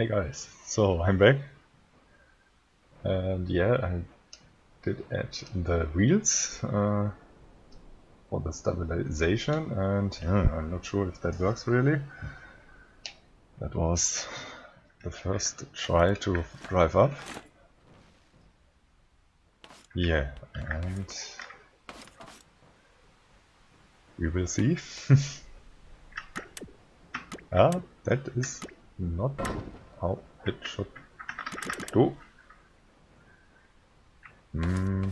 Hey guys, so I'm back. And yeah, I did add the wheels uh, for the stabilization and yeah, I'm not sure if that works really. That was the first try to drive up. Yeah, and we will see. ah, that is not how it should do. Hmm.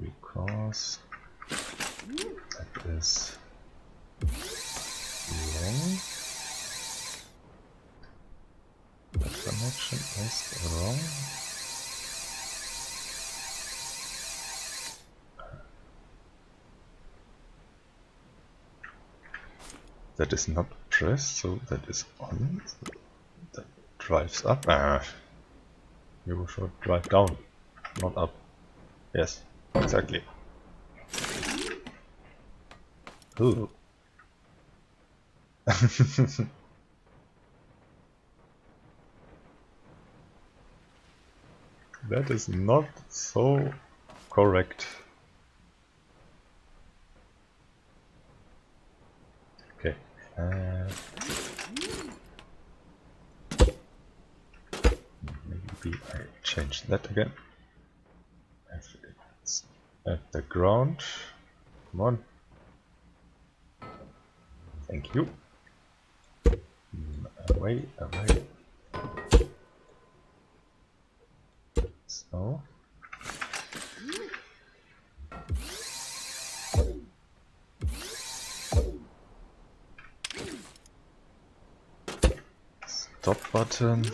Because that is wrong. The connection is wrong. That is not so that is on. That drives up. Ah. You should drive down, not up. Yes, exactly. Ooh. that is not so correct. Okay. Maybe I change that again. It's at the ground. Come on. Thank you. Mm, away, away. So. Stop button.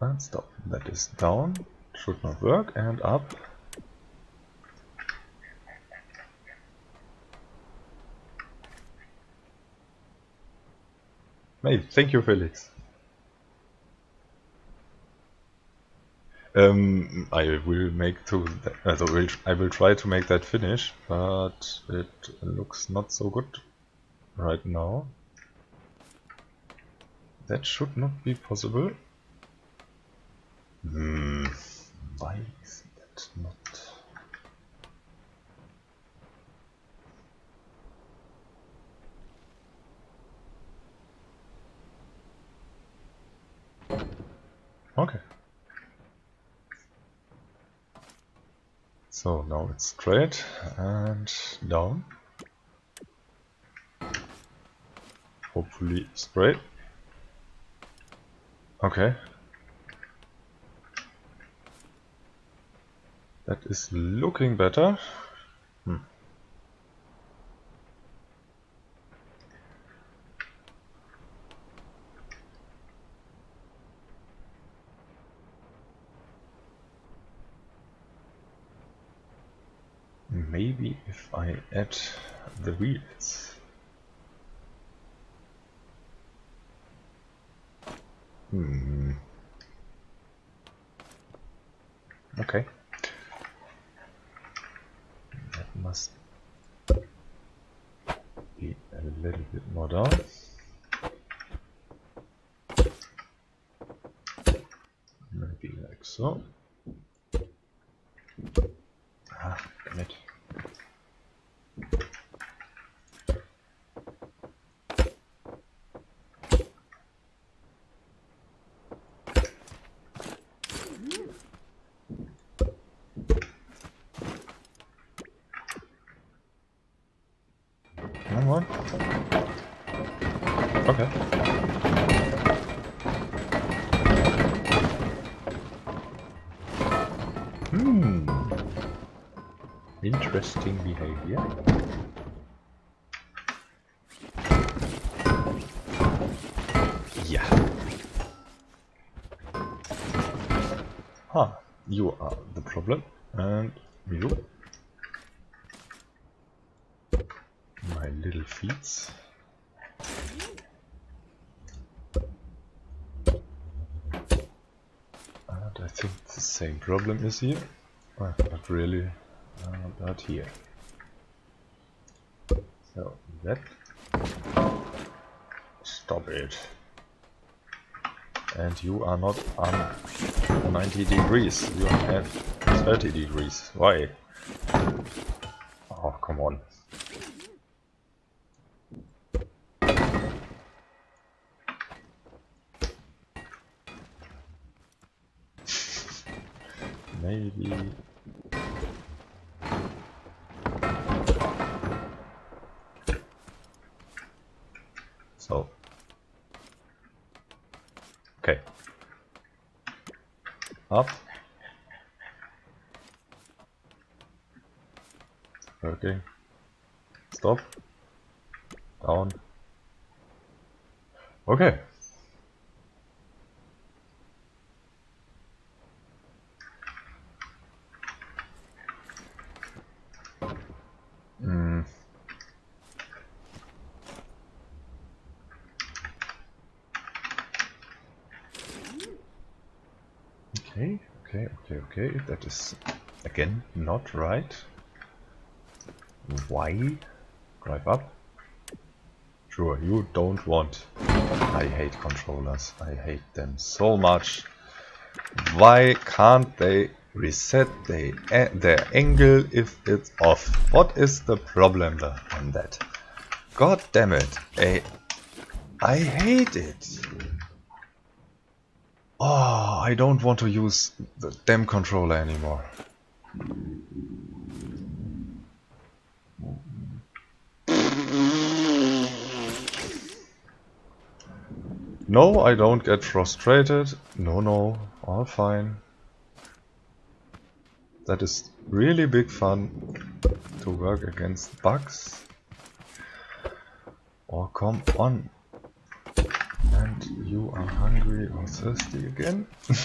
And stop. That is down. Should not work. And up. Hey, thank you, Felix. Um, I will make to will, I will try to make that finish, but it looks not so good right now. That should not be possible. Hmm, why is that not? Okay. So now it's straight and down. Hopefully straight. Okay. That is looking better. Hmm. Maybe if I add the wheels. Hmm. Okay. That must be a little bit more down. Maybe like so. Yeah. Ah, you are the problem, and you. My little feet. And I think the same problem is here. Well, not really, uh, but here. So that stop it. And you are not on 90 degrees, you have 30 degrees. Why? Oh, come on. Maybe So. Okay. Up. Okay. Stop. Down. Okay. Mm. Okay, okay, okay, okay. That is again not right. Why? Drive up. Sure, you don't want. I hate controllers. I hate them so much. Why can't they reset the, their angle if it's off? What is the problem on that? God damn it. I, I hate it. Oh, I don't want to use the damn controller anymore. No, I don't get frustrated. No, no, all fine. That is really big fun to work against bugs. Oh, come on. And you are hungry or thirsty again?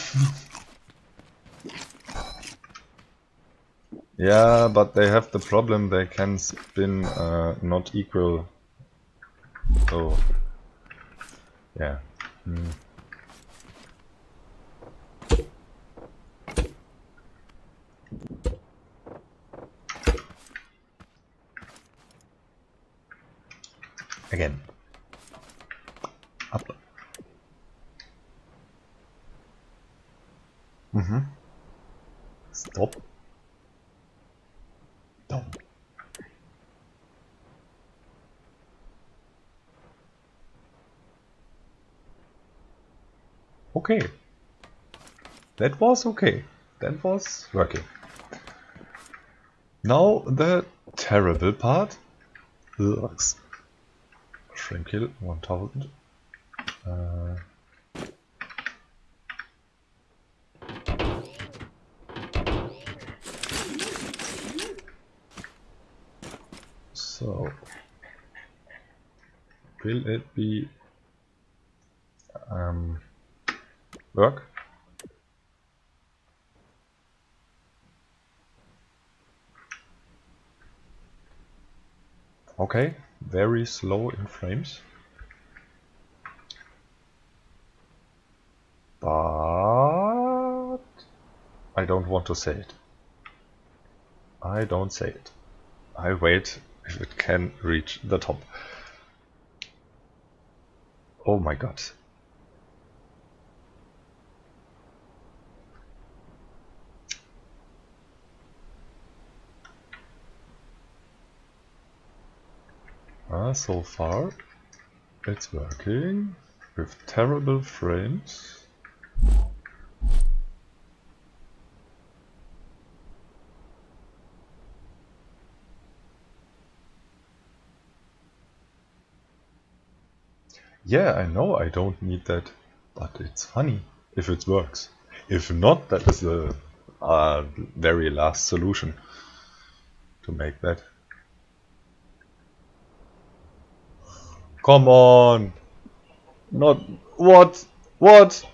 yeah, but they have the problem they can spin uh, not equal. So, yeah. Hmm. Again. Up. Mm-hmm. Stop. Down. Okay. That was okay. That was working. Now the terrible part. Looks. Shrink kill 1000. Uh, so will it be um, work? Okay, very slow in frames. But I don't want to say it. I don't say it. I wait if it can reach the top. Oh my god. So far it's working with terrible frames. Yeah, I know I don't need that, but it's funny if it works. If not, that is the uh, very last solution to make that. Come on! Not... What? What?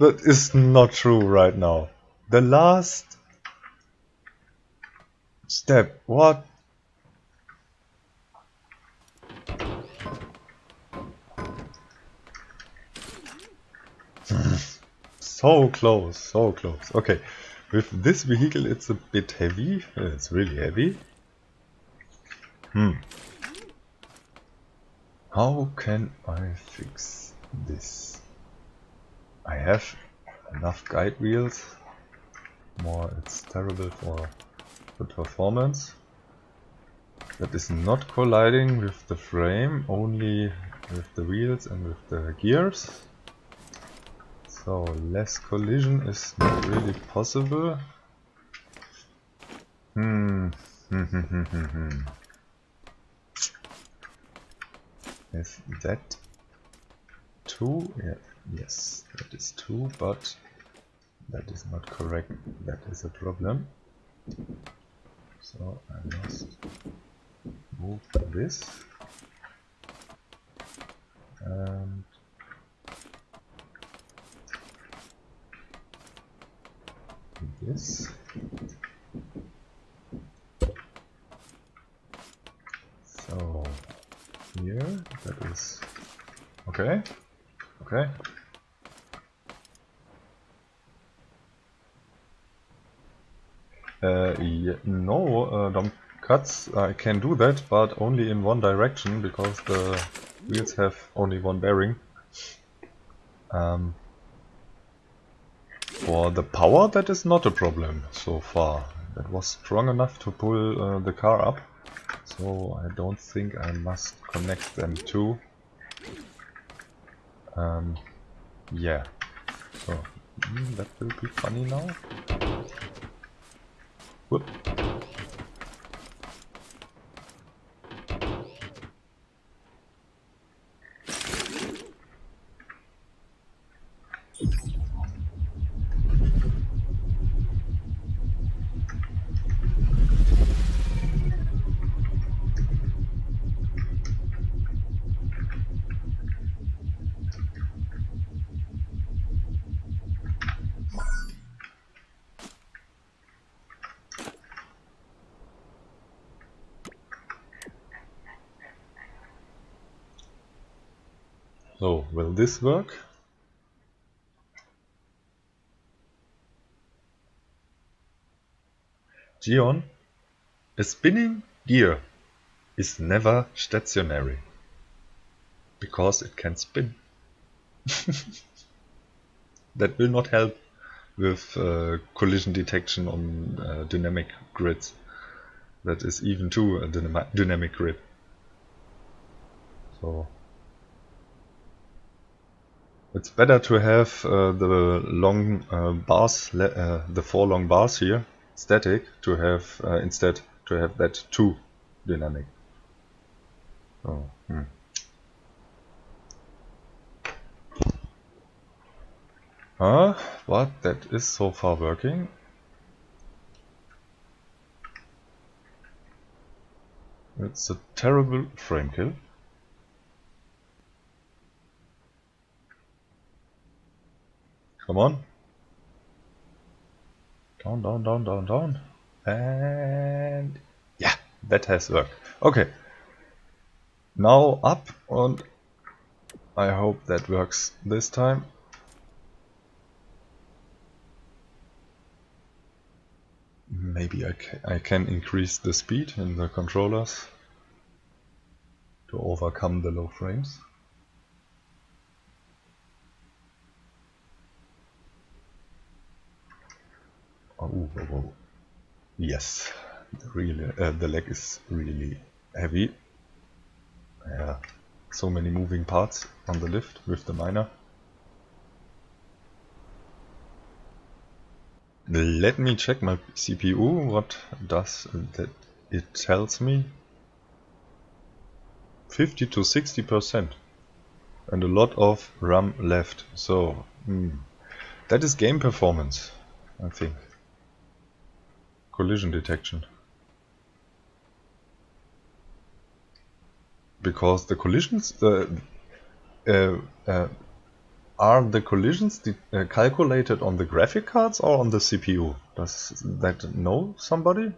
That is not true right now. The last step. What? so close, so close. Okay, With this vehicle it's a bit heavy. It's really heavy. Hmm. How can I fix this? I have enough guide wheels. More it's terrible for the performance. That is not colliding with the frame, only with the wheels and with the gears. So less collision is not really possible. Hmm. hmm, hmm, hmm is that two? Yeah, yes, that is two, but that is not correct. That is a problem. So I must move this and this. So here that is okay. Okay. Uh, yeah, no, uh, dump cuts. I can do that, but only in one direction because the wheels have only one bearing. Um, for the power, that is not a problem so far. That was strong enough to pull uh, the car up, so I don't think I must connect them too. Um, yeah, so mm, that will be funny now. Whoop. Will this work? Geon, a spinning gear is never stationary because it can spin. that will not help with uh, collision detection on uh, dynamic grids. That is even too a dynamic grid. So it's better to have uh, the long uh, bars, uh, the four long bars here, static, to have uh, instead to have that two dynamic. Oh, hmm. Huh? But that is so far working. It's a terrible frame kill. Come on. Down, down, down, down, down. And yeah, that has worked. Okay. Now up and I hope that works this time. Maybe I, ca I can increase the speed in the controllers to overcome the low frames. Oh, oh, oh. Yes, the, really, uh, the leg is really heavy. Yeah, so many moving parts on the lift with the miner. Let me check my CPU, what does that it tells me? 50 to 60 percent and a lot of RAM left, so hmm, that is game performance, I think collision detection. Because the collisions, the uh, uh, are the collisions uh, calculated on the graphic cards or on the CPU? Does that know somebody?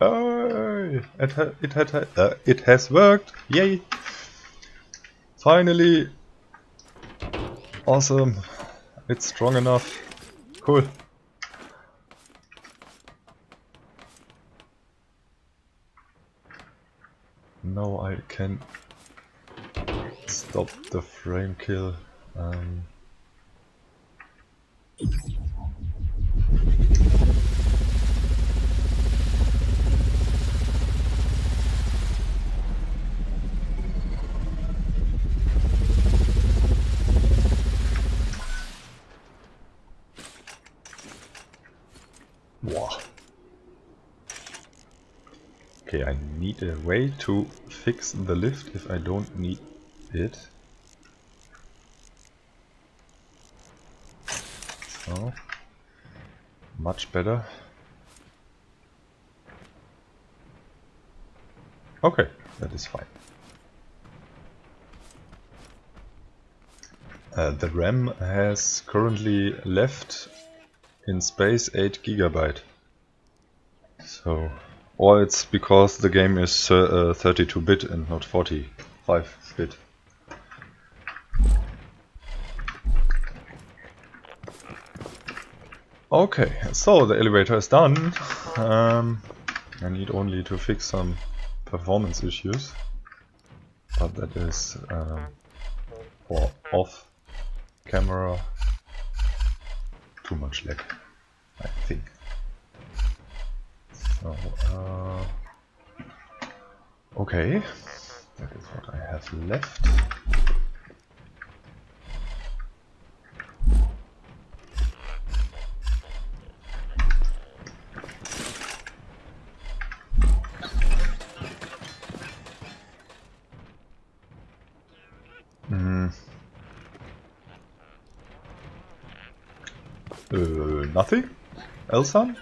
Oh, it, ha it, ha uh, it has worked! Yay! Finally! Awesome! It's strong enough. Cool. Now I can stop the frame kill. Um, Wow. Okay, I need a way to fix the lift if I don't need it. So, much better. Okay, that is fine. Uh, the RAM has currently left in space 8 gigabyte. So, or it's because the game is 32-bit uh, and not 45-bit. Okay, so the elevator is done. Um, I need only to fix some performance issues, but that is uh, for off camera too much lag, I think. So, uh, okay, that is what I have left. Uh, nothing? Elsan?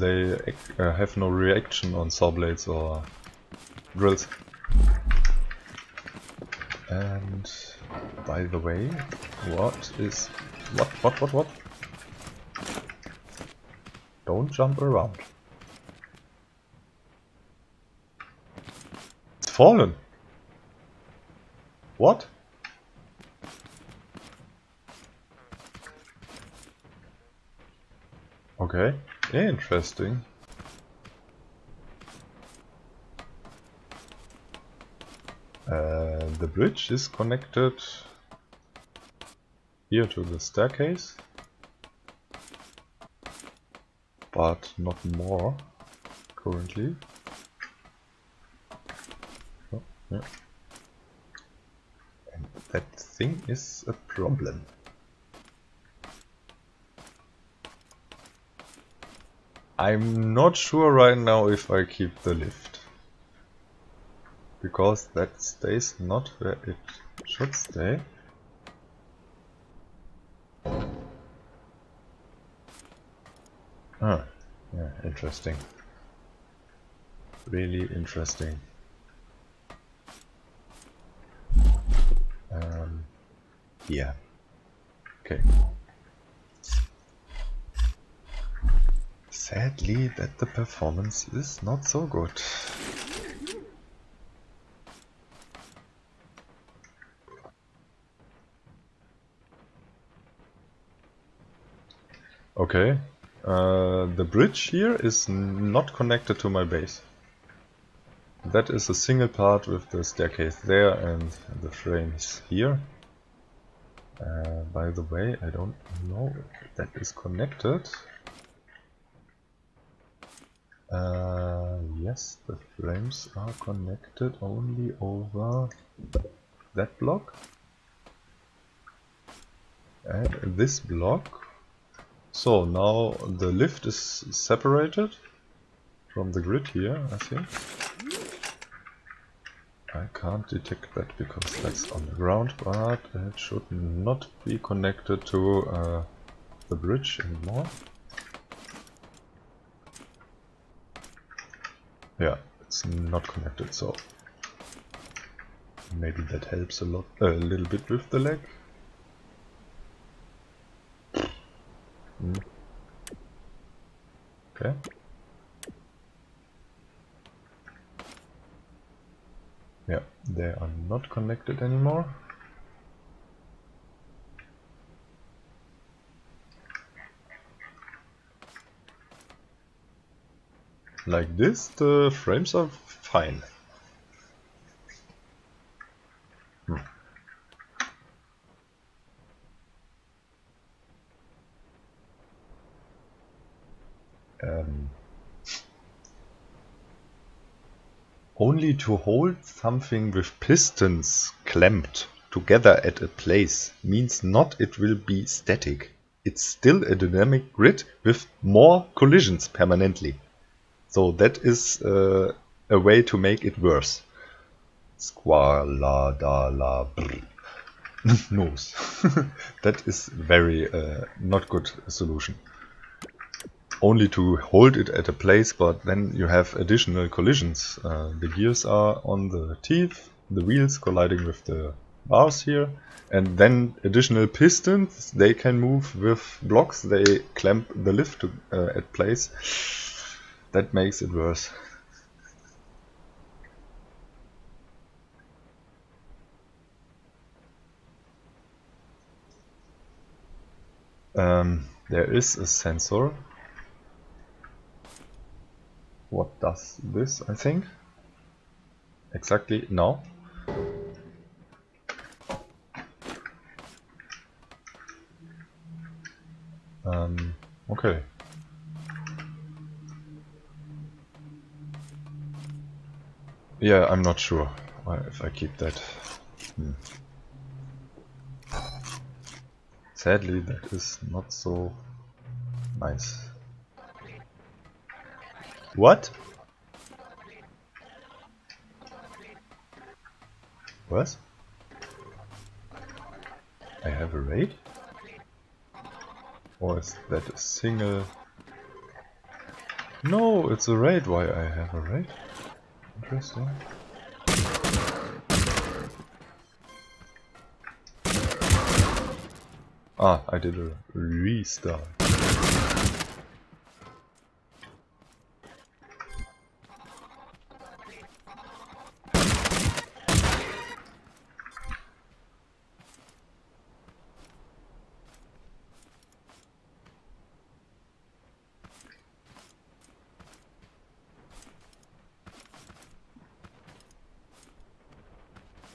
They uh, have no reaction on saw blades or drills. And by the way, what is what what what what? Don't jump around. It's fallen. What? Okay, interesting. Uh, the bridge is connected here to the staircase, but not more currently. Oh, yeah. And that thing is a problem. I'm not sure right now if I keep the lift. Because that stays not where it should stay. Ah, yeah, interesting. Really interesting. Um, yeah. Okay. Sadly, that the performance is not so good. Okay, uh, the bridge here is not connected to my base. That is a single part with the staircase there and the frames here. Uh, by the way, I don't know if that is connected. Uh, yes, the frames are connected only over that block and this block. So now the lift is separated from the grid here, I think. I can't detect that because that's on the ground, but it should not be connected to uh, the bridge anymore. Yeah, it's not connected, so maybe that helps a lot, a little bit with the lag. Mm. Okay. Yeah, they are not connected anymore. Like this, the frames are fine. Hmm. Um, only to hold something with pistons clamped together at a place means not it will be static. It's still a dynamic grid with more collisions permanently. So that is uh, a way to make it worse. Squaladala nose. that is very uh, not good solution only to hold it at a place, but then you have additional collisions. Uh, the gears are on the teeth, the wheels colliding with the bars here, and then additional pistons, they can move with blocks, they clamp the lift to, uh, at place. That makes it worse. Um, there is a sensor what does this, I think? Exactly now. Um, okay. Yeah, I'm not sure if I keep that. Hmm. Sadly, that is not so nice. What? What? I have a raid? Or is that a single... No, it's a raid. Why I have a raid? Interesting. Ah, I did a restart.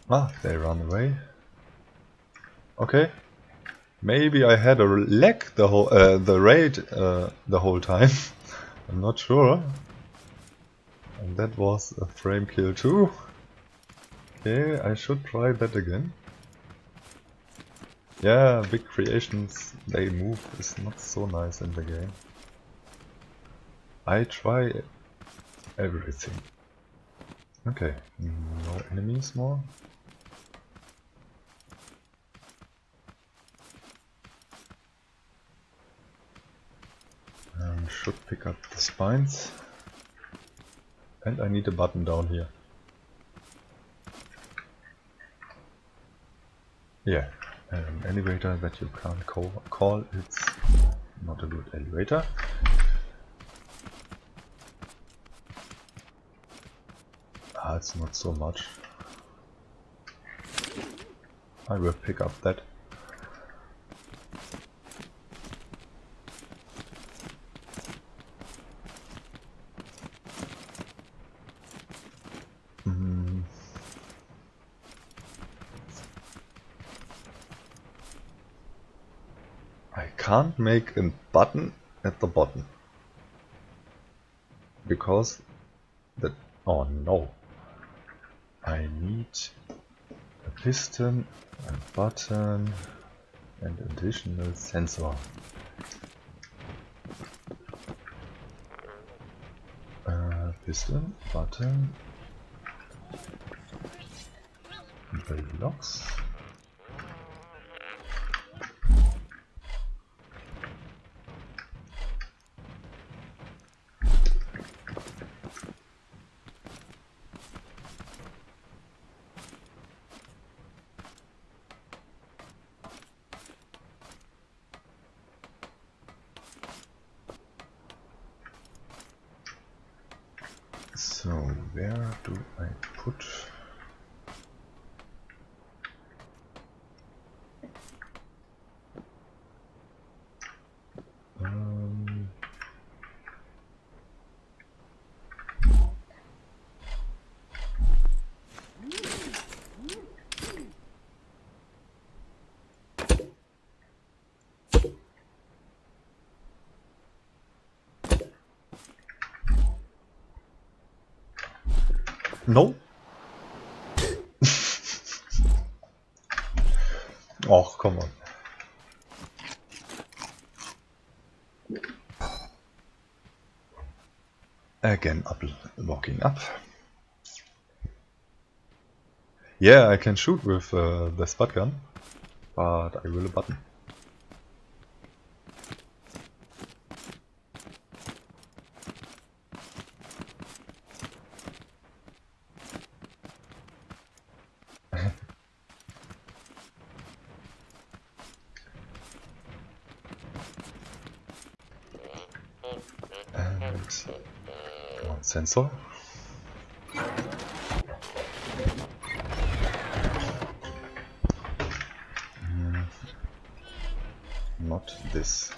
Ah, they run away. Okay. Maybe I had a lag the whole uh, the raid uh, the whole time. I'm not sure. And that was a frame kill too. Okay, I should try that again. Yeah, big creations, they move is not so nice in the game. I try everything. Okay, no enemies more. Should pick up the spines. And I need a button down here. Yeah, an elevator that you can't call, call it's not a good elevator. Ah, it's not so much. I will pick up that. Can't make a button at the bottom. Because that... Oh no. I need a piston, a button and additional sensor. Uh, piston, button, blocks. So, where do I put No. oh, come on. Again, up, walking up. Yeah, I can shoot with uh, the spud gun, but I will a button. sensor. This.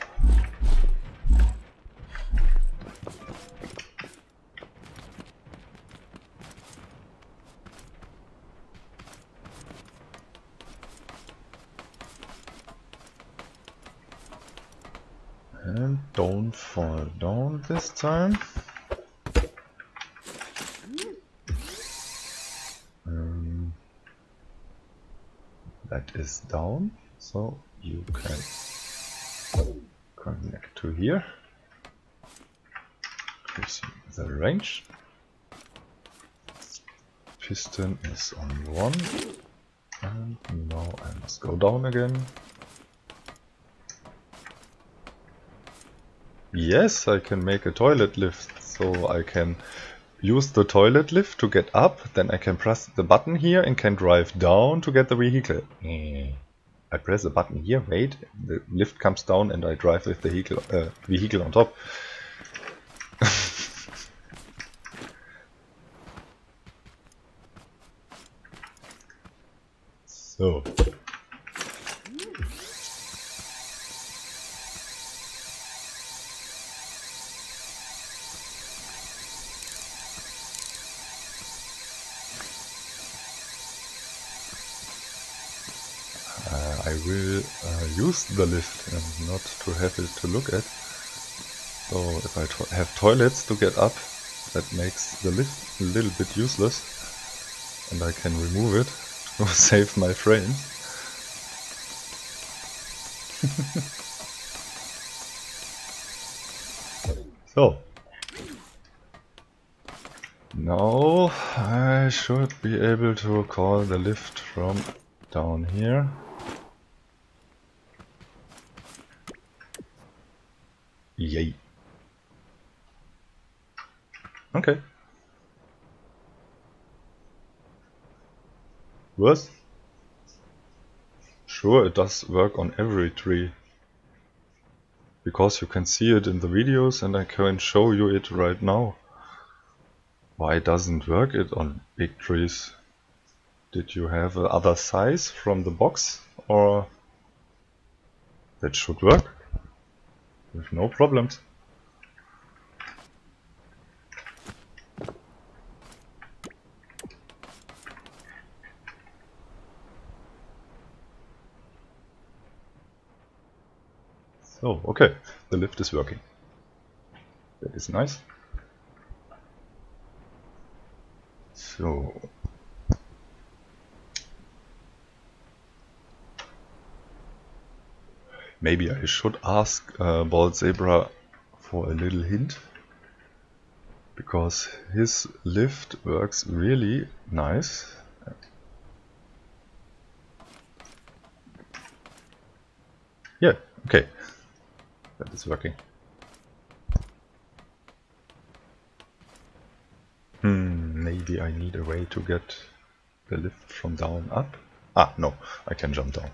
And don't fall down this time. Um, that is down, so you can to here. Increasing the range. Piston is on one, and now I must go down again. Yes, I can make a toilet lift, so I can use the toilet lift to get up, then I can press the button here and can drive down to get the vehicle. Eh. I press the button here, wait, the lift comes down and I drive with the vehicle, uh, vehicle on top. so. Use the lift and not to have it to look at. So if I to have toilets to get up, that makes the lift a little bit useless and I can remove it to save my frames. so. Now I should be able to call the lift from down here. Yay. Okay. Was? Sure, it does work on every tree. Because you can see it in the videos and I can show you it right now. Why doesn't work it on big trees? Did you have a other size from the box or that should work? with no problems. So, okay, the lift is working. That is nice. So, Maybe I should ask uh, Bald Zebra for a little hint. Because his lift works really nice. Yeah, okay. That is working. Hmm, maybe I need a way to get the lift from down up. Ah, no, I can jump down.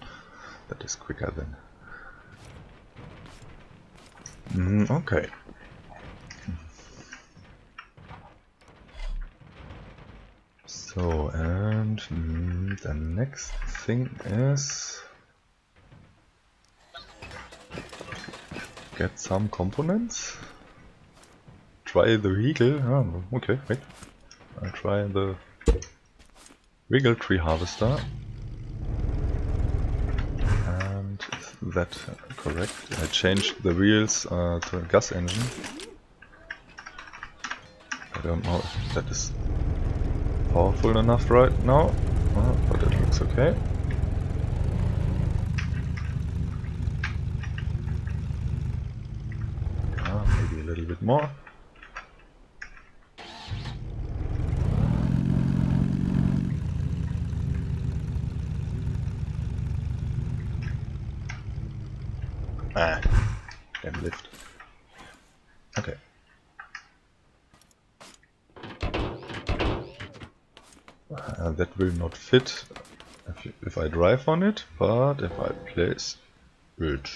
That is quicker than Mm, okay. So, and mm, the next thing is get some components. Try the vehicle. Oh, okay, wait. I'll try the Wiggle Tree Harvester. And is that correct? I changed the wheels uh, to a gas engine. I don't know if that is powerful enough right now, uh, but it looks okay. Uh, maybe a little bit more. Ah, damn lift. Okay. Uh, that will not fit if, you, if I drive on it, but if I place it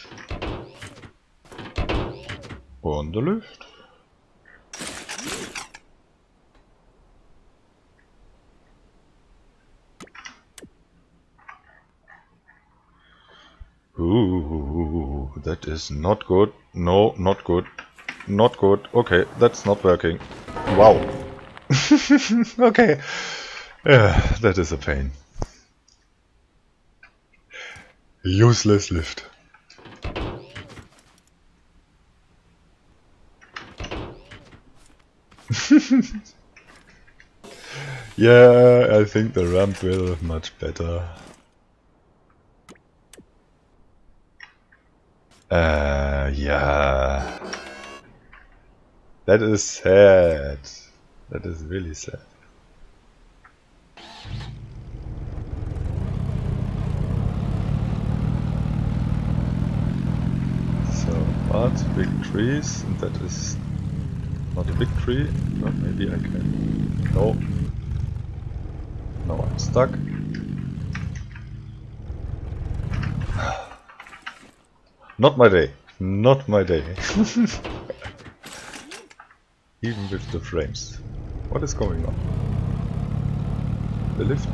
on the lift. Ooh, that is not good. No, not good. Not good. Okay, that's not working. Wow. okay. Yeah, that is a pain. Useless lift. yeah, I think the ramp will much better. Uh, yeah. That is sad. That is really sad. So, what? Big trees, and that is not a big tree, but maybe I can... No. No, I'm stuck. Not my day. Not my day. Even with the frames. What is going on? The lift?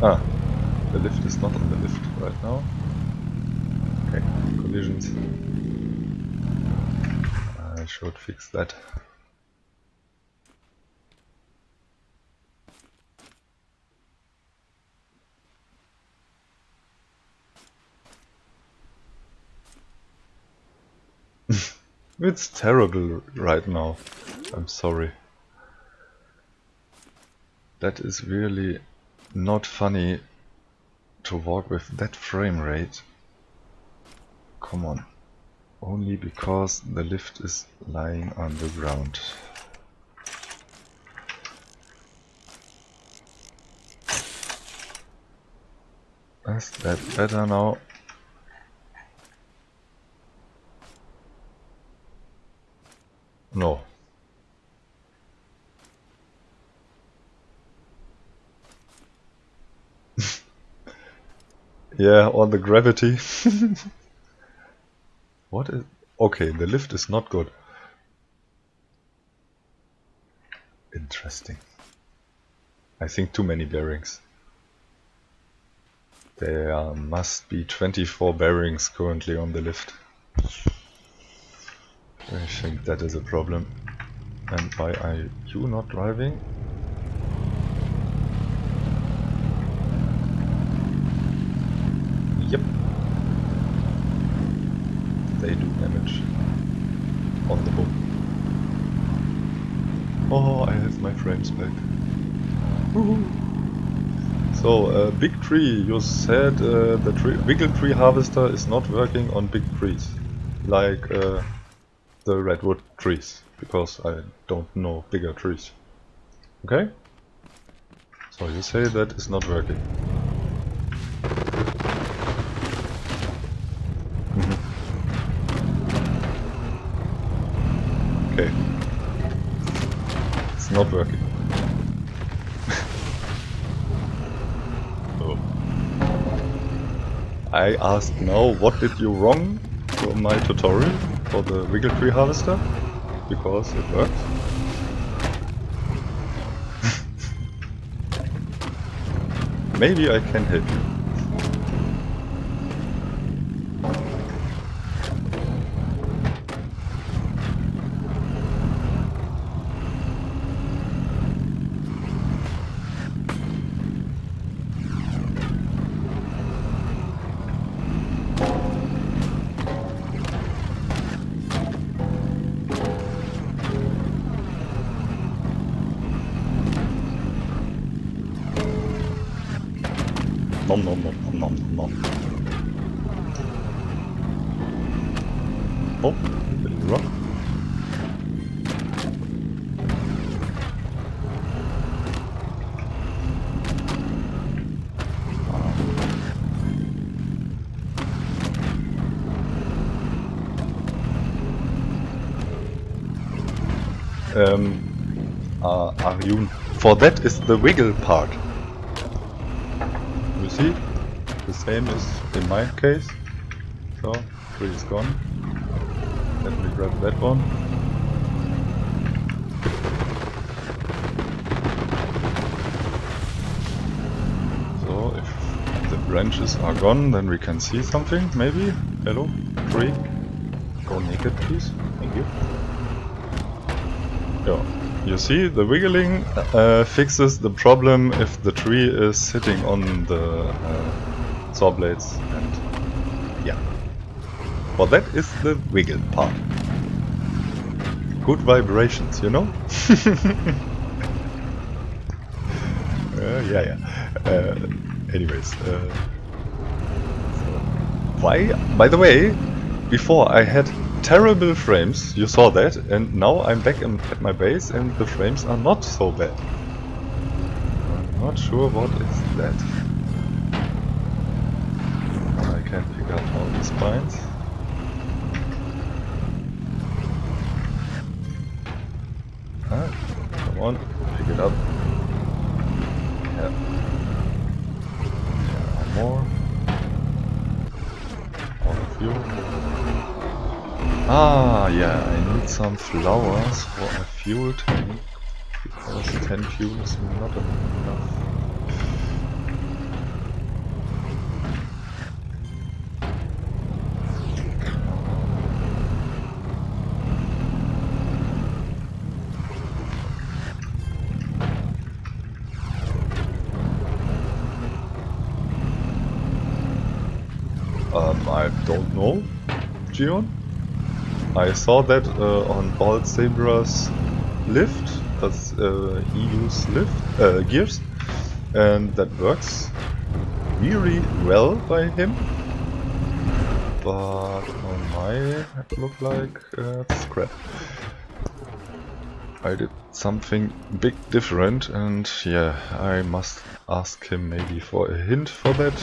Ah, the lift is not on the lift right now. Okay, collisions. I should fix that. It's terrible right now. I'm sorry. That is really not funny to walk with that frame rate. Come on. Only because the lift is lying on the ground. Is that better now? No. yeah, or the gravity. what is... Okay, the lift is not good. Interesting. I think too many bearings. There must be 24 bearings currently on the lift. I think that is a problem. And why are you not driving? Yep. They do damage on the boat. Oh, I have my frames back. So, uh, big tree, you said uh, the tree, wiggle tree harvester is not working on big trees. Like uh, the redwood trees, because I don't know bigger trees. Okay? So you say that is not working. Mm-hmm. okay. It's not working. oh. I asked now, what did you wrong from my tutorial? For the wiggle tree harvester because it works. Maybe I can help you. Um, for that is the wiggle part. You see? The same is in my case. So, tree is gone. Let me grab that one. So, if the branches are gone, then we can see something, maybe? Hello? Tree? Go naked, please. Thank you. Yeah. You see, the wiggling uh, fixes the problem if the tree is sitting on the uh, saw blades and yeah. Well, that is the wiggle part. Good vibrations, you know? uh, yeah, yeah. Uh, anyways, uh, why? By the way, before I had terrible frames, you saw that, and now I'm back in, at my base and the frames are not so bad. I'm not sure what is that. I can't pick up all the spines. Ah, come on, pick it up. Yeah. yeah more. All of you. Ah, yeah, I need some flowers for a fuel tank, because 10 fuel is not enough. Um, I don't know, Gion? I saw that uh, on Bald Zebra's lift, that's uh, EU's lift, uh, gears, and that works really well by him. But on my it looked like uh, crap. I did something big different and yeah, I must ask him maybe for a hint for that.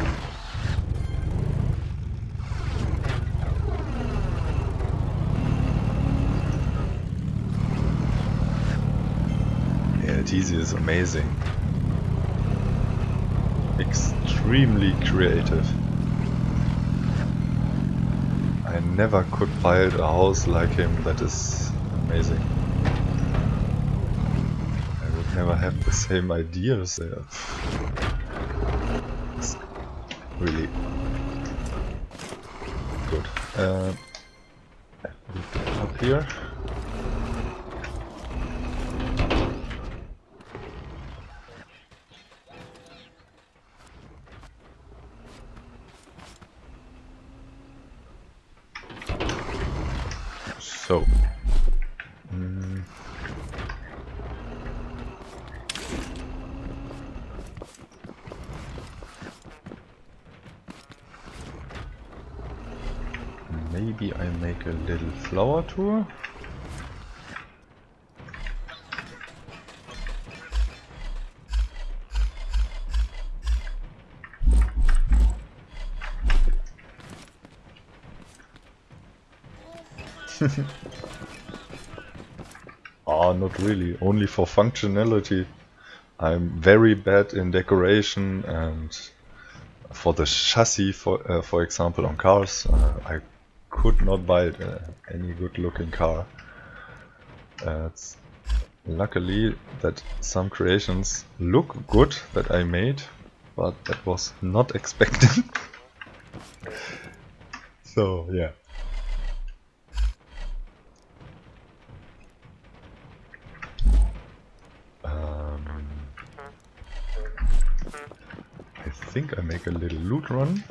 is amazing. Extremely creative. I never could build a house like him that is amazing. I would never have the same ideas there. It's really good. Uh, up here. So. Mm. Maybe I make a little Ah, not really. Only for functionality. I'm very bad in decoration and for the chassis, for uh, for example, on cars, uh, I could not buy uh, any good looking car. Uh, it's luckily that some creations look good that I made, but that was not expected. so yeah. Um, I think I make a little loot run.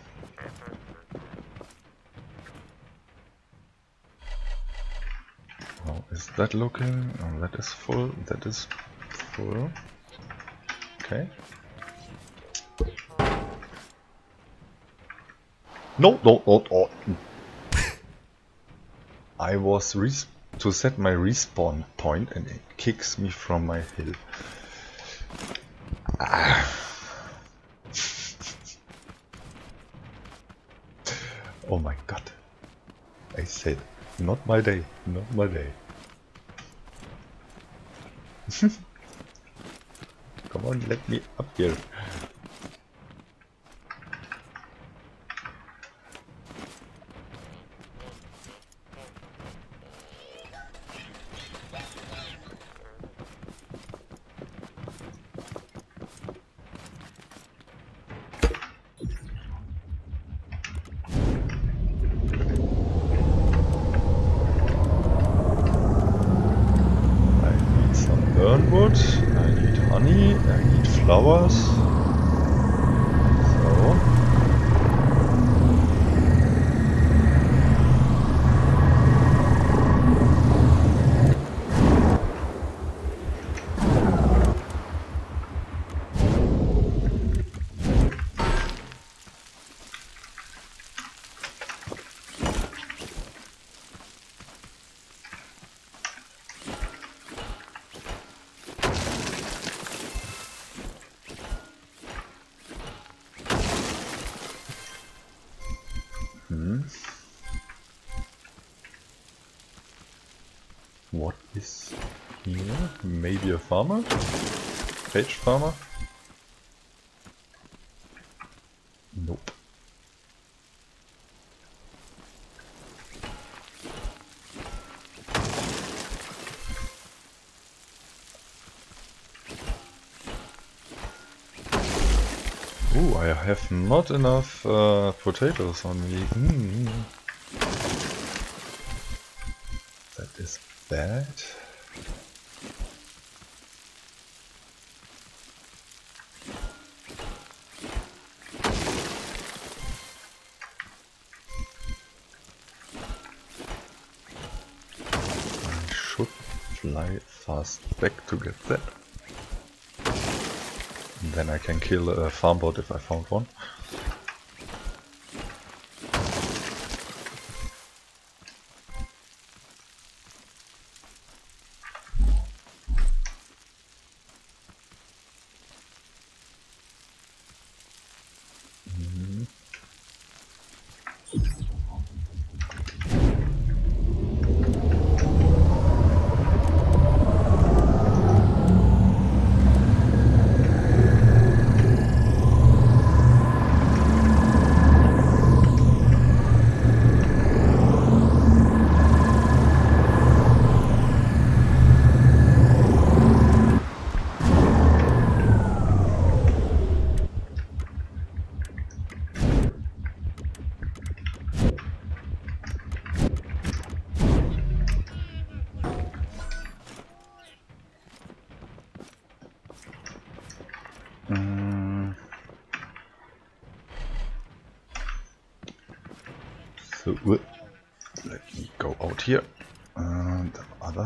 How is that looking? Oh, that is full. That is full. Okay. No, no, no, no. I was to set my respawn point and it kicks me from my hill. Ah. oh my god. I said, not my day, not my day. Come on, let me up here. Not enough uh, potatoes on me. Mm. That is bad. I should fly fast back to get that. And then I can kill a farm bot if I found one.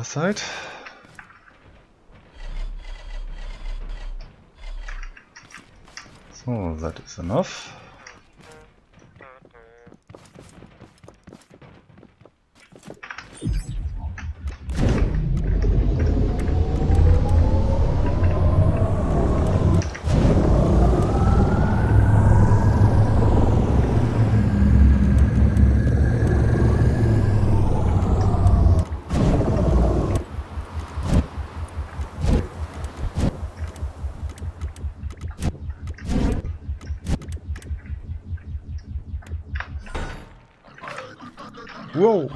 Side. So that is enough.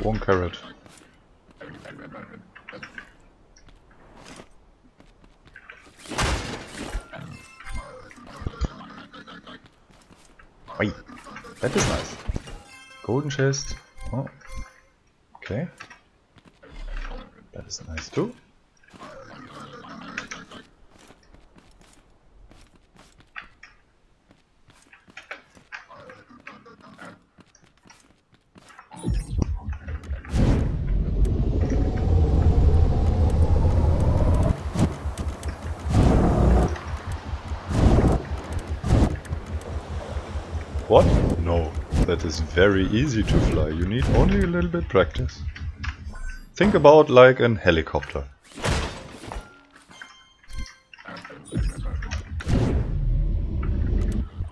One carrot. That is nice. Golden chest. Oh. Okay. That is nice too. What? No, that is very easy to fly. You need only a little bit practice. Think about like an helicopter.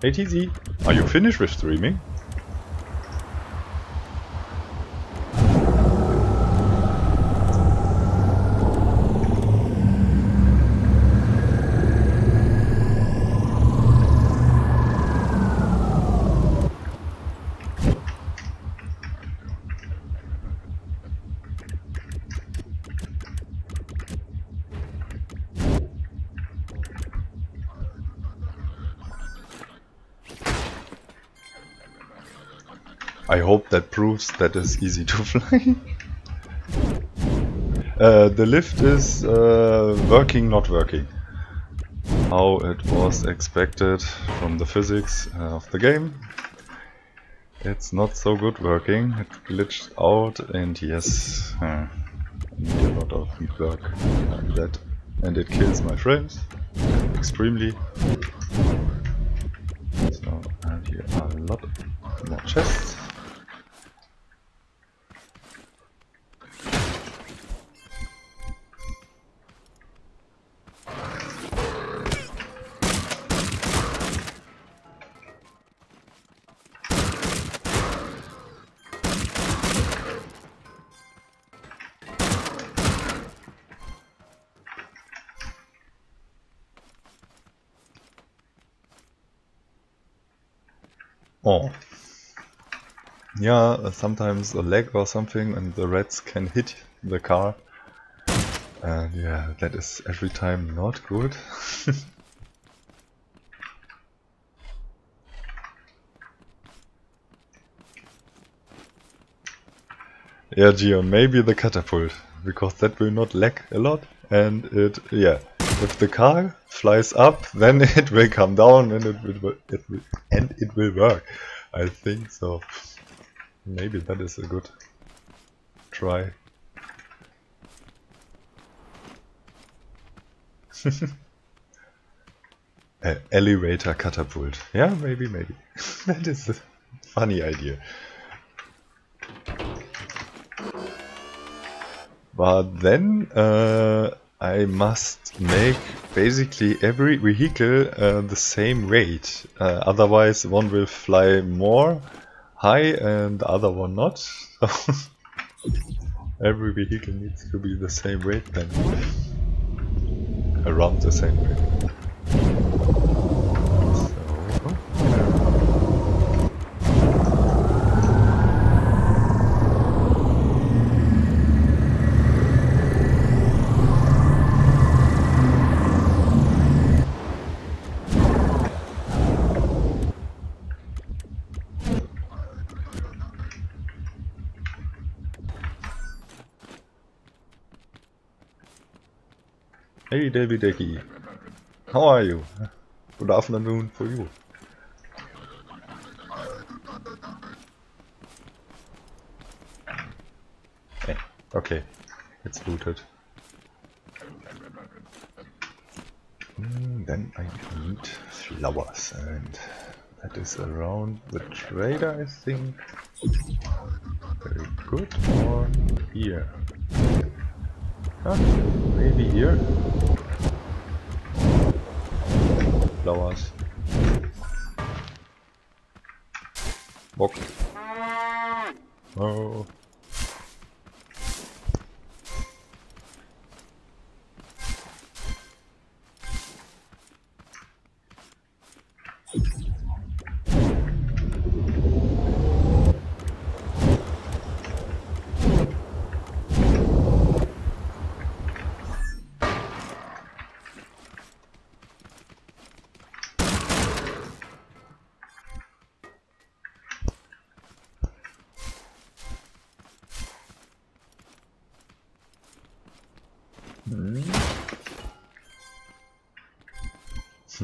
Hey TZ, are you finished with streaming? That proves that it's easy to fly. uh, the lift is uh, working, not working. How it was expected from the physics of the game. It's not so good working, it glitched out and yes, uh, need a lot of work on that. And it kills my frames, extremely. So, and here are a lot more chests. Yeah, sometimes a leg or something and the rats can hit the car. And yeah, that is every time not good. yeah, Geo, maybe the catapult, because that will not lag a lot and it, yeah, if the car flies up, then it will come down and it will, it will and it will work. I think so. Maybe that is a good try. elevator catapult. Yeah, maybe, maybe. that is a funny idea. But then uh, I must make basically every vehicle uh, the same weight. Uh, otherwise one will fly more high and the other one not. every vehicle needs to be the same weight then. Around the same weight. Hey Davy Decky, how are you? Good afternoon for you. Eh, okay, it's looted. Mm, then I need flowers and that is around the trader I think. Very good. Or here. Huh? Maybe here. Flowers. Bock. Oh.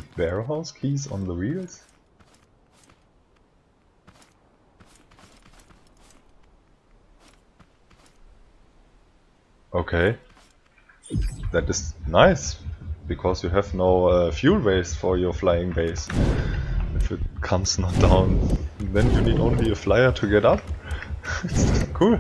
Warehouse keys on the wheels? Okay. That is nice, because you have no uh, fuel waste for your flying base. If it comes not down, then you need only a flyer to get up. cool.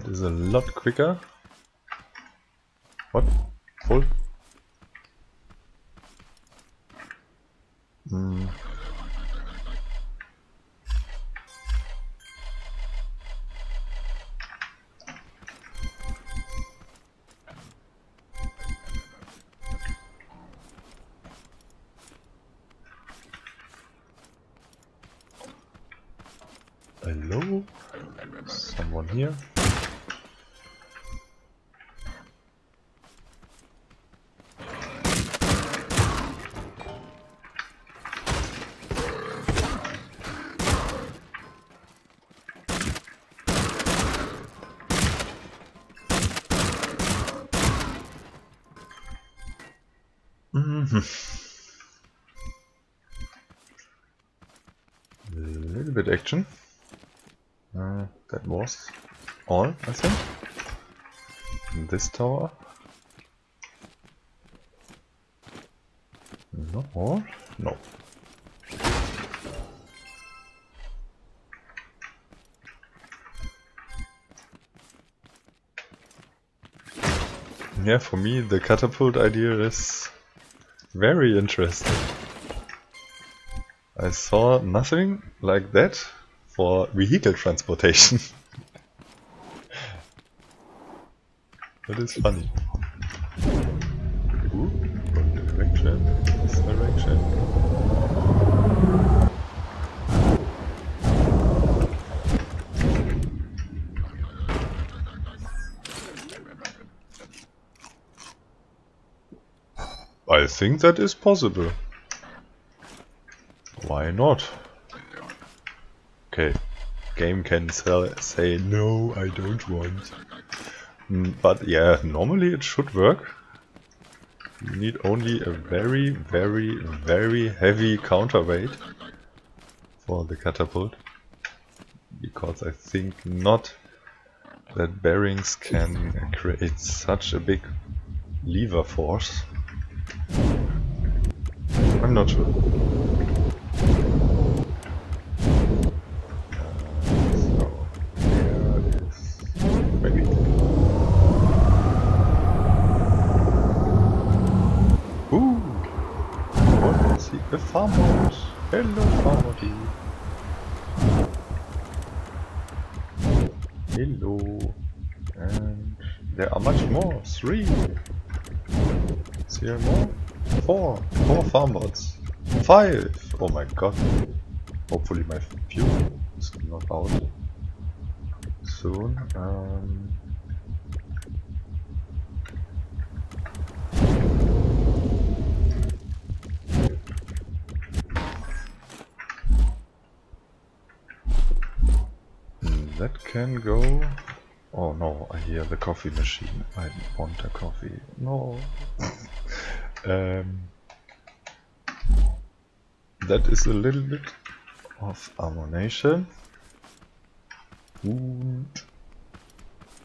That is a lot quicker. What? No? No. Yeah, for me the catapult idea is very interesting. I saw nothing like that for vehicle transportation. is funny. Ooh, what direction? This direction. I think that is possible. Why not? Okay, game can say no, I don't want. But yeah, normally it should work. You need only a very, very, very heavy counterweight for the catapult. Because I think not that bearings can create such a big lever force. I'm not sure. He? A farmhouse. Hello, Farmody. Hello. And there are much more. Three. Is more? Four. Four farm bots. Five. Oh my god. Hopefully my fuel is not out soon. Um, that can go. Oh no, I hear the coffee machine. I want a coffee. No. um, that is a little bit of ammunition. And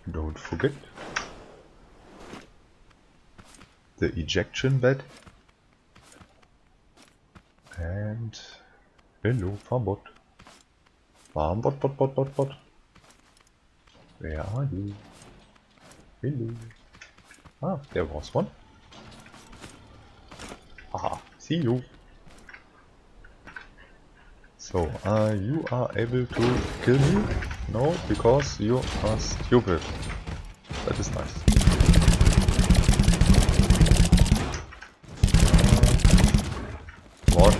don't forget the ejection bed. And hello, farmbot. Farmbot, bot, bot, bot, bot. Where are you? Hello. Ah, there was one. Aha, see you. So, uh, you are able to kill me? No, because you are stupid. That is nice. Uh,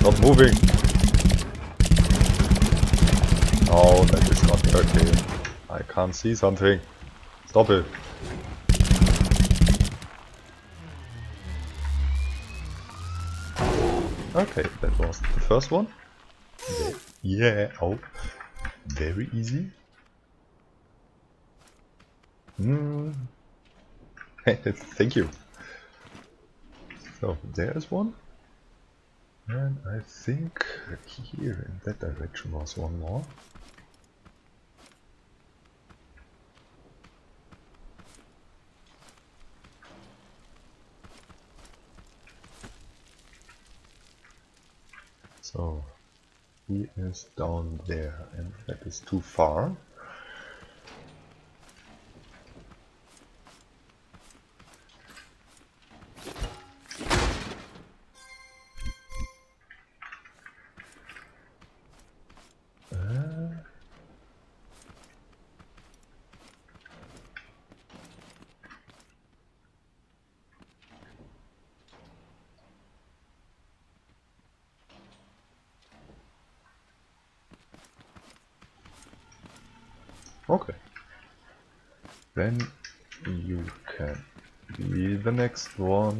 Stop moving! Oh, that is not okay. I can't see something. Stop it. Okay, that was the first one. Yeah, oh, very easy. Mm. Thank you. So, there's one. And I think here in that direction was one more. So he is down there and that is too far. Okay. Then you can be the next one.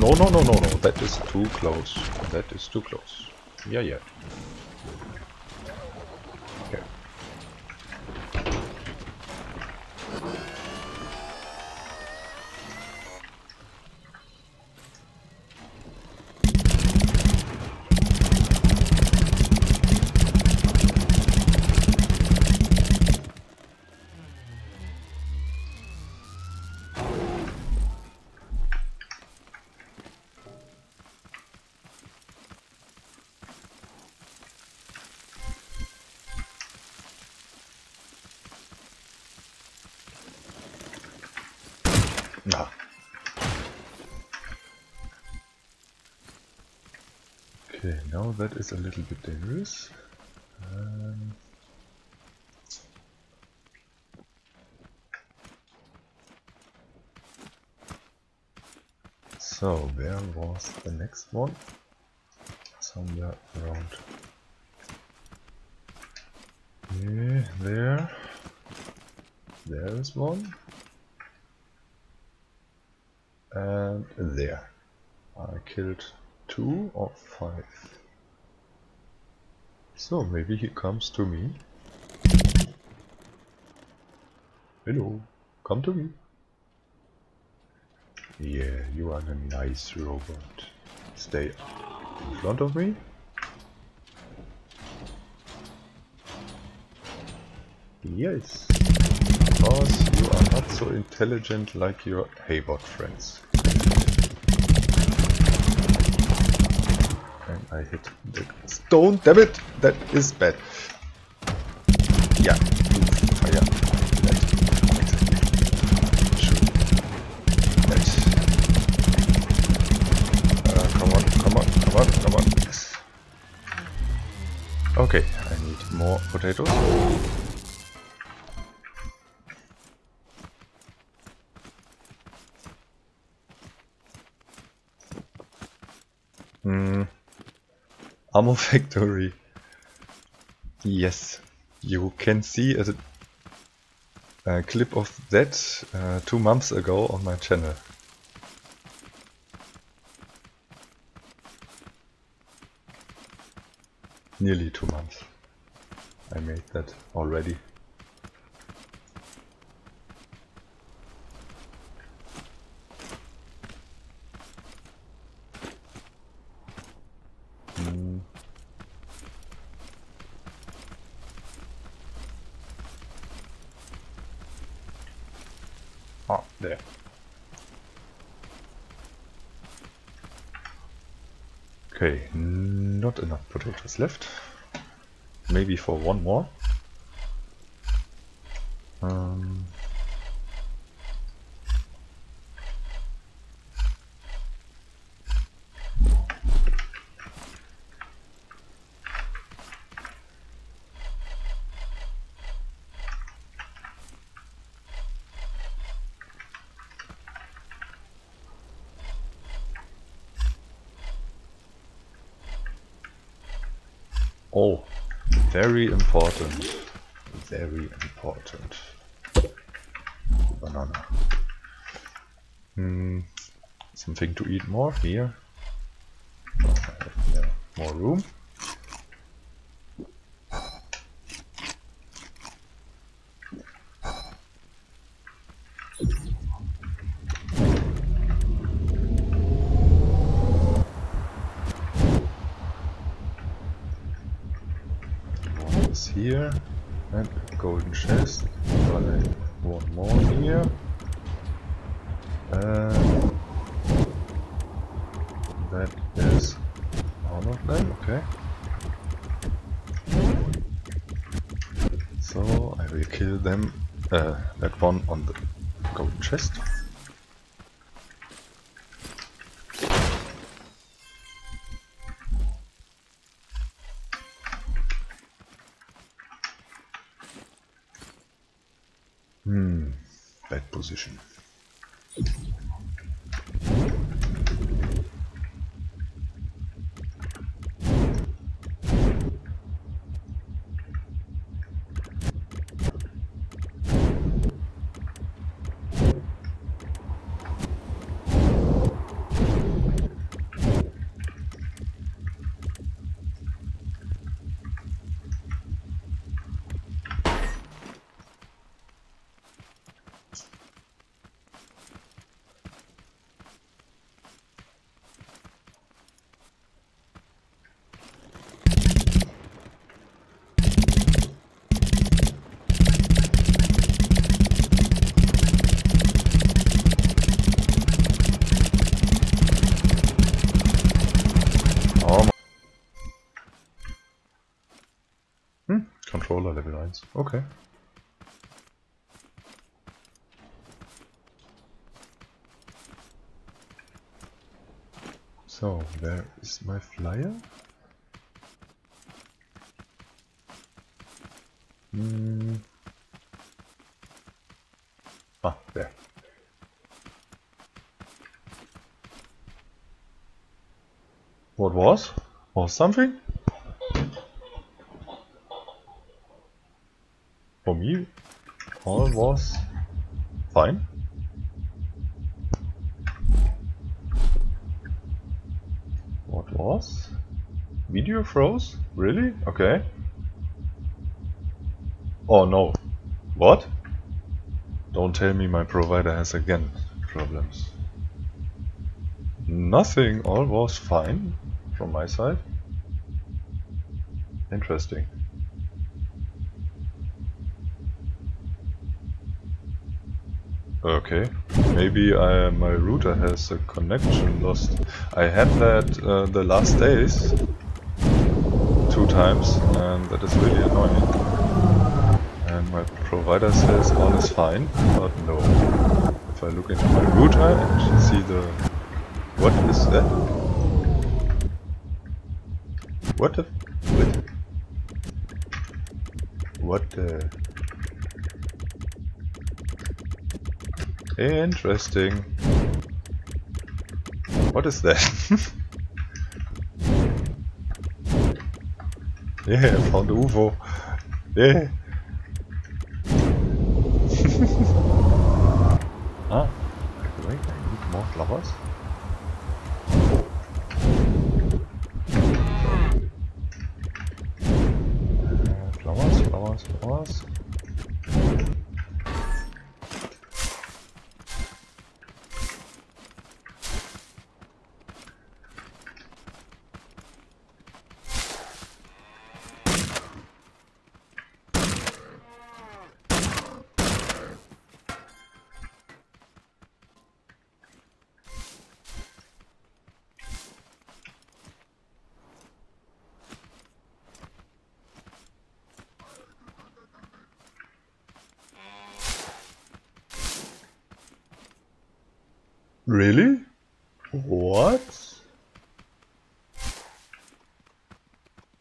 No, no, no, no, no, that is too close. That is too close. Yeah, yeah. Is a little bit dangerous. Um, so, where was the next one? Somewhere around yeah, there. There is one and there. I killed two or five. So maybe he comes to me. Hello, come to me. Yeah, you are a nice robot. Stay in front of me. Yes because you are not so intelligent like your Haybot friends. I hit the stone. Damn it! That is bad. Yeah. Oh, uh, come on, come on, come on, come on. Okay, I need more potatoes. Ammo factory. Yes, you can see a, a clip of that uh, two months ago on my channel. Nearly two months. I made that already. Hmm. Ah, there. Okay, not potatoes left. Maybe for one more. Um, Oh, very important. Very important. Banana. Hmm, something to eat more here. Yeah, more room. One is here. And golden chest. Right, one more here. And that is all of them, okay. So I will kill them, uh, that one on the golden chest. Hmm, bad position. Oh. Hmm, controller level 1. Okay. So, where my flyer? Hmm. Ah, there. What was? Was something? For me, all was fine. Video froze? Really? Okay. Oh no. What? Don't tell me my provider has again problems. Nothing, all was fine from my side. Interesting. Okay, maybe I, my router has a connection lost. I had that uh, the last days two times and that is really annoying. And my provider says all is fine, but no. If I look into my router and see the... What is that? What the... What the? Interesting. What is that? yeah, found the UFO. Yeah.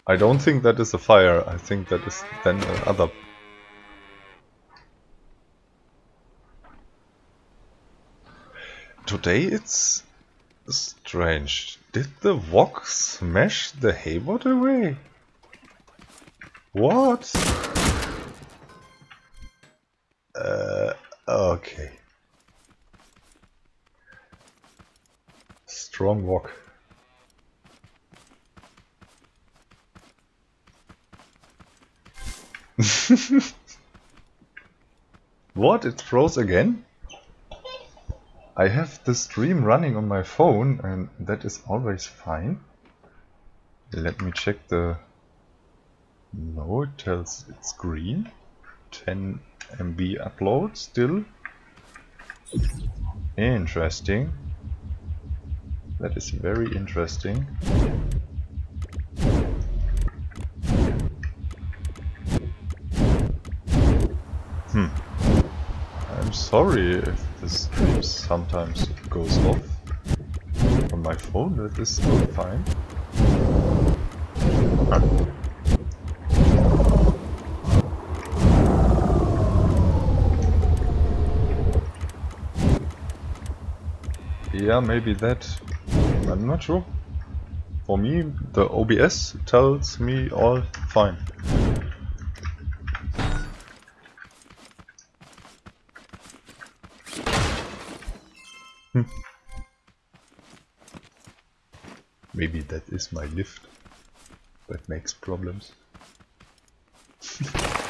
I don't think that is a fire. I think that is then another. Today it's strange. Did the Woc smash the Haybot away? What? Uh, okay. Strong Woc. what? It froze again? I have the stream running on my phone and that is always fine. Let me check the... No, it tells it's green. 10 MB upload still. Interesting. That is very interesting. Sorry if this sometimes goes off. On my phone that is still fine. Yeah, maybe that. I'm not sure. For me, the OBS tells me all fine. Is my lift that makes problems.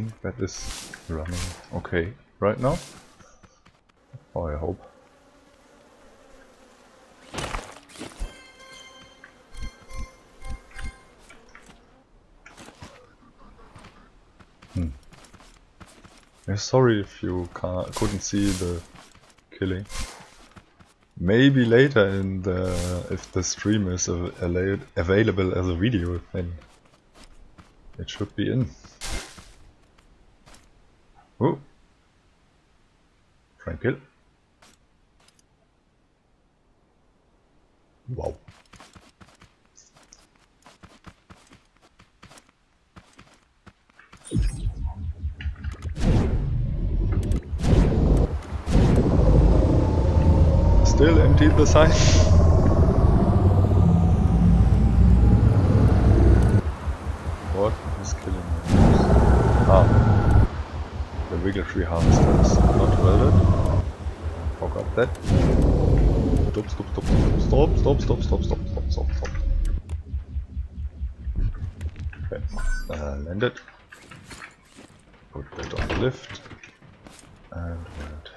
think that is running okay right now. Oh, I hope. Hmm. Yeah, sorry if you couldn't see the killing. Maybe later in the if the stream is av available as a video, then It should be in. Oh. Kill. Wow. Still empty the side. what is killing me? Ah. Tree harvester is not welded. Forgot that. Stop, stop, stop, stop, stop, stop, stop, stop, stop, stop, stop. Okay. Uh, landed. Put that on the lift. And weld.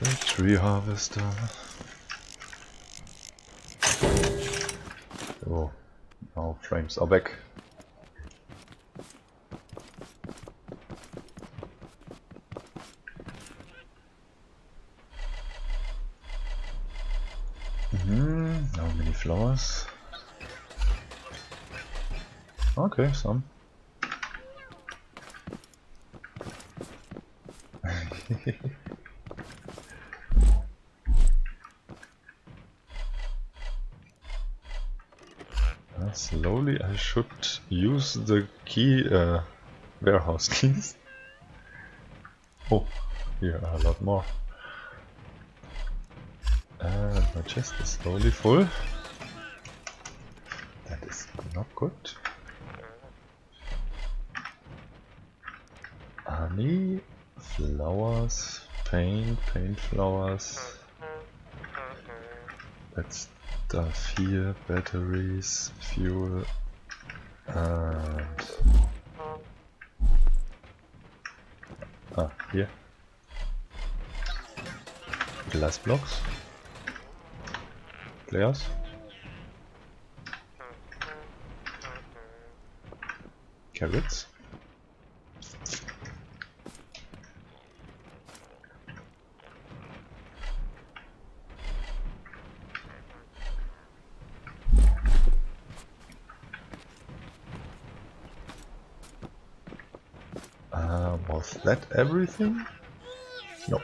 The tree harvester. Oh, now frames are back. Okay, some. Uh, slowly I should use the key uh, warehouse keys. Oh, here are a lot more. And my chest is slowly full. That is not good. Flowers, paint, paint flowers. That's stuff here, batteries, fuel, and... Ah, here. Glass blocks. players. Carrots. Uh, was that everything? No.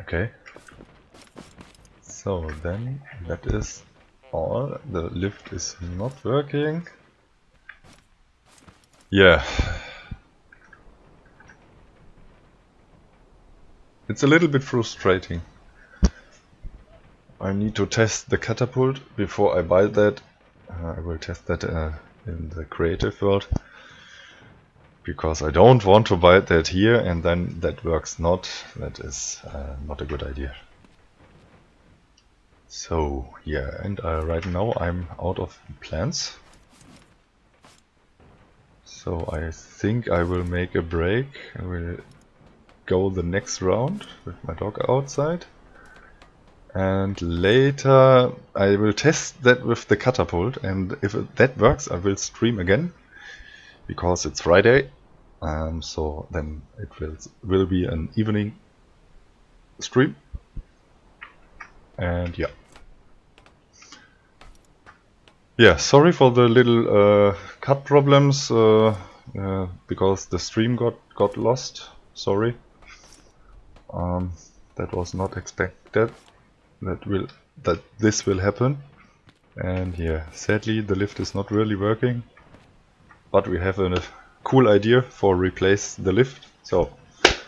Okay. So then that is all. The lift is not working. Yeah. It's a little bit frustrating. I need to test the catapult before I buy that. Uh, I will test that uh, in the creative world. Because I don't want to buy that here and then that works not. That is uh, not a good idea. So yeah, and uh, right now I'm out of plans. So I think I will make a break. I will go the next round with my dog outside. And later I will test that with the catapult. And if that works I will stream again because it's Friday. Um, so then it will, will be an evening stream. And yeah. Yeah sorry for the little uh, cut problems uh, uh, because the stream got got lost. Sorry um, that was not expected that will that this will happen. And yeah sadly the lift is not really working but we have a cool idea for replace the lift. So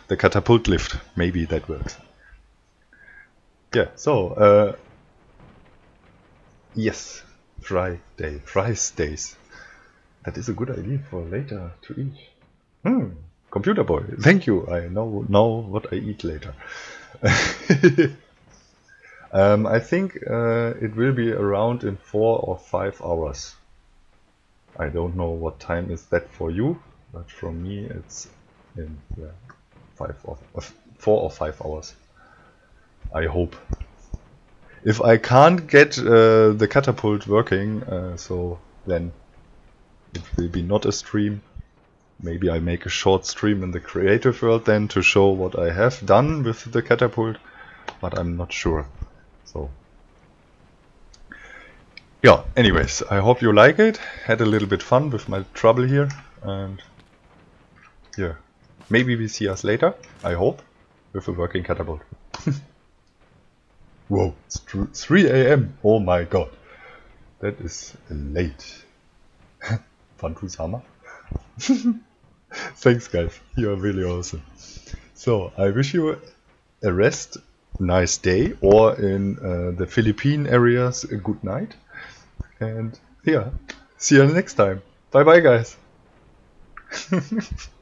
the catapult lift maybe that works. Yeah so uh, yes Friday fries days that is a good idea for later to eat. Hmm Computer boy, thank you. I know now what I eat later. um, I think uh, it will be around in four or five hours. I don't know what time is that for you, but for me it's in yeah, five or uh, four or five hours. I hope. If I can't get uh, the catapult working, uh, so then it will be not a stream maybe I make a short stream in the creative world then to show what I have done with the catapult, but I'm not sure. So yeah, anyways, I hope you like it. Had a little bit fun with my trouble here and yeah, maybe we see us later, I hope, with a working catapult. Whoa, it's 3 a.m. Oh my god. That is late. Fun to summer. Thanks guys, you are really awesome. So, I wish you a rest, nice day, or in uh, the Philippine areas, a good night. And yeah, see you next time. Bye bye guys.